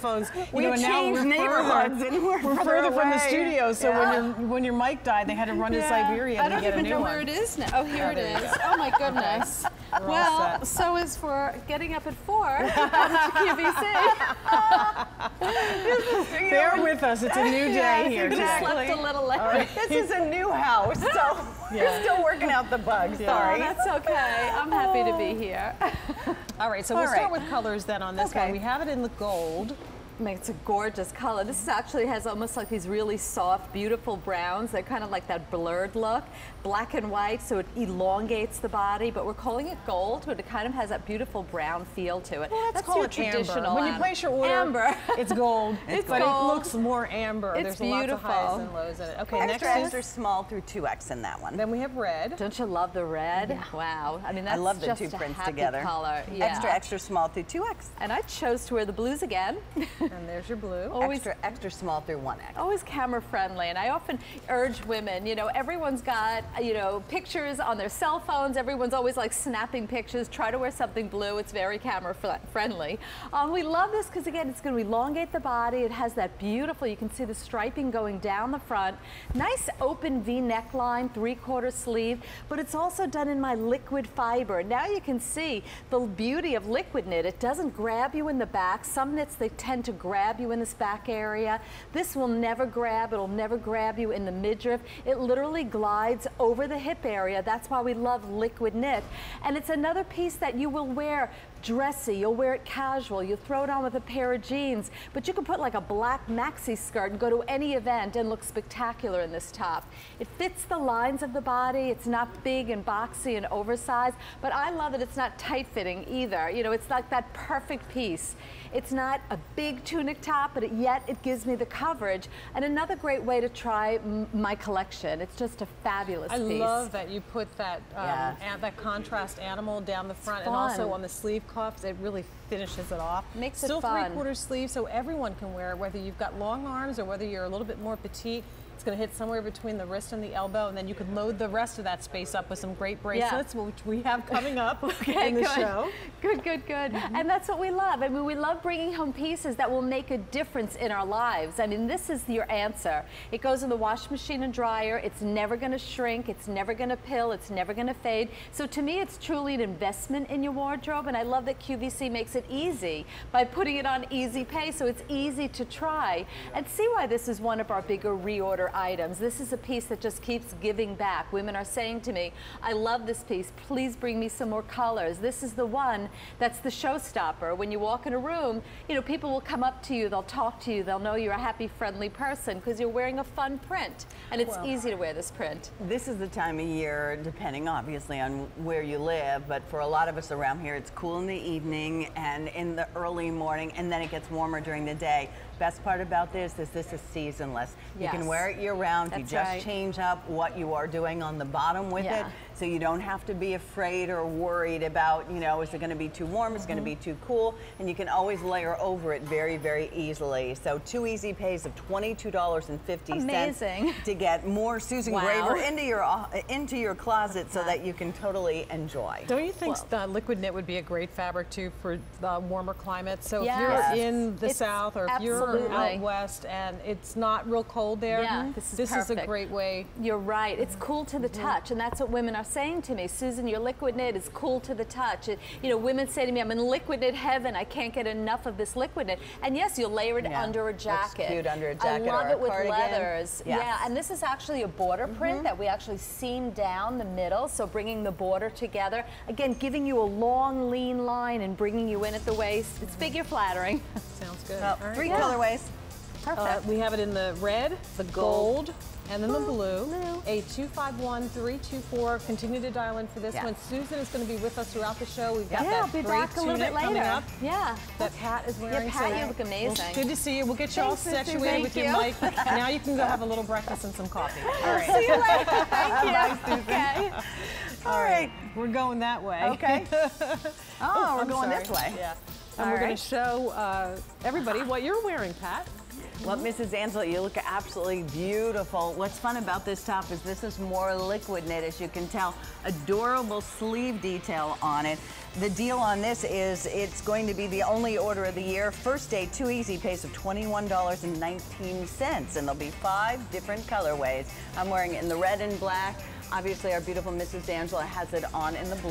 phones. We know, and now changed we're neighborhoods further, and we're we're further further from the studio. So Yeah. when your when your mic died, they had to run to Siberia I to don't even know one. where it is now. Oh, here Oh, it there you is. Oh my goodness. all well, so is for getting up at four. Come to QVC. Bear with us. It's a new day Yes, here today. exactly. Slept a little late. Oh, this is a new house, so we're still working out the bugs. Oh, Sorry. that's okay. I'm happy to be here. All right, so All we'll start with colors then on this Okay. one. We have it in the gold. It's a gorgeous color. This actually has almost like these really soft, beautiful browns. They're kind of like that blurred look, black and white, so it elongates the body. But we're calling it gold, but it kind of has that beautiful brown feel to it. Let's That's call your it amber. traditional. When you place your order, amber. it's gold, It's but gold. it looks more amber. It's There's lots of highs beautiful. and lows in it. Okay, extra, next extra is, small through 2X in that one. then we have red. Don't you love the red? Wow. I mean, that's I love the just two prints together. color. Yeah. Extra, extra small through 2X. And I chose to wear the blues again. And there's your blue. Always Extra, extra small through 1X. always camera friendly and i often urge women you know everyone's got you know pictures on their cell phones. Everyone's always like snapping pictures. Try to wear something blue. It's very camera fl- friendly. Um, we love this because again it's going to elongate the body. It has that beautiful you can see the striping going down the front. Nice open v neckline three quarter sleeve but it's also done in my liquid fiber. Now you can see the beauty of liquid knit. It doesn't grab you in the back. Some knits they tend to grab you in this back area this will never grab, it'll never grab you in the midriff. It literally glides over the hip area. That's why we love liquid knit. And it's another piece that you will wear dressy, you'll wear it casual, you throw it on with a pair of jeans, but you can put like a black maxi skirt and go to any event and look spectacular in this top. It fits the lines of the body, it's not big and boxy and oversized, but I love that it's not tight fitting either. You know, it's like that perfect piece. It's not a big tunic top, but it, yet it gives me the coverage. And another great way to try m- my collection. It's just a fabulous I piece. love that you put that um, Yeah. that contrast animal down the front and also on the sleeve cuffs. It really finishes it off. Makes it Still three quarter sleeve, so everyone can wear it, whether you've got long arms or whether you're a little bit more petite. It's going to hit somewhere between the wrist and the elbow, and then you can load the rest of that space up with some great bracelets, which we have coming up in the good. show. Good, good, good. Mm-hmm. And that's what we love. I mean, we love bringing home pieces that will make a difference in our lives. I mean, this is your answer. It goes in the wash machine and dryer. It's never going to shrink. It's never going to pill. It's never going to fade. So to me, it's truly an investment in your wardrobe. And I love that QVC makes it easy by putting it on easy pay. So it's easy to try. And see why this is one of our bigger reorder items. This is a piece that just keeps giving back. Women are saying to me, I love this piece. Please bring me some more colors. This is the one that's the showstopper. When you walk in a room, you know, people will come up to you, they'll talk to you, they'll know you're a happy, friendly person because you're wearing a fun print. And it's easy to wear this print. This is the time of year, depending obviously on where you live, but for a lot of us around here, it's cool in the evening and in the early morning, and then it gets warmer during the day. Best part about this is this is seasonless. You can wear it year round. you just right. change up what you are doing on the bottom with Yeah. it. So you don't have to be afraid or worried about, you know, is it going to be too warm? Is it going to be Mm-hmm. too cool? And you can always layer over it very, very easily. So two easy pays of $22.50 Amazing. to get more Susan Wow. Graver into your uh, into your closet so that you can totally enjoy. Don't you think the liquid knit would be a great fabric too for the warmer climates? So Yes. if you're in the It's south or if you're out west and it's not real cold there, Yeah, this is this is a great way. You're right. It's cool to the touch, and that's what women are saying to me. Susan, your liquid knit is cool to the touch. It- you know, women say to me, "I'm in liquid knit heaven. I can't get enough of this liquid knit." And yes, you'll layer it Yeah, under a looks jacket. cute under a I jacket I love or it a with cardigan. leathers. Yes. Yeah, and this is actually a border mm-hmm. print that we actually seam down the middle, so bringing the border together. Again, giving you a long, lean line and bringing you in at the waist. It's figure flattering. Sounds good. Well, All right. three Yeah. colorways. Perfect. Uh, we have it in the red, the gold, and then the blue. Blue. A 251-324. Continue to dial in for this Yeah. one. Susan is going to be with us throughout the show. We've got yeah, that be great back a little bit later. coming up Yeah. that Pat is wearing. Yeah, Pat, so- you look Well, amazing. good to see you. We'll get you all Thanks, Susan. situated with your mic. now you can go have a little breakfast and some coffee. All right. See you later. Thank you. Okay. All right. We're going that way. Okay. Oh, we're I'm going sorry. this way. Yeah. And All we're going to show uh, everybody what you're wearing, Pat. Well, Mrs. Ansel, you look absolutely beautiful. What's fun about this top is this is more liquid knit, as you can tell. Adorable sleeve detail on it. The deal on this is it's going to be the only order of the year. First day, two easy pays of $21.19, and there'll be five different colorways. I'm wearing it in the red and black. Obviously, our beautiful Mrs. Angela has it on in the blue.